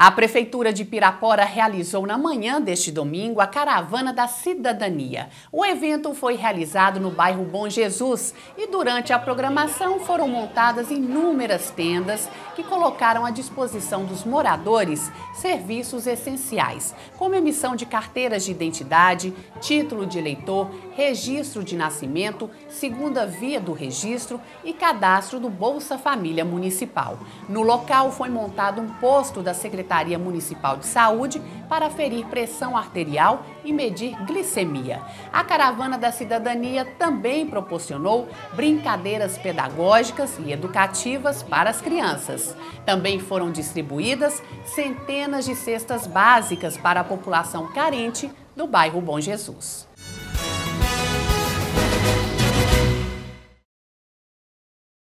A Prefeitura de Pirapora realizou na manhã deste domingo a Caravana da Cidadania. O evento foi realizado no bairro Bom Jesus e durante a programação foram montadas inúmeras tendas que colocaram à disposição dos moradores serviços essenciais, como emissão de carteiras de identidade, título de eleitor, registro de nascimento, segunda via do registro e cadastro do Bolsa Família Municipal. No local foi montado um posto da Secretaria Secretaria Municipal de Saúde para aferir pressão arterial e medir glicemia. A Caravana da Cidadania também proporcionou brincadeiras pedagógicas e educativas para as crianças. Também foram distribuídas centenas de cestas básicas para a população carente do bairro Bom Jesus.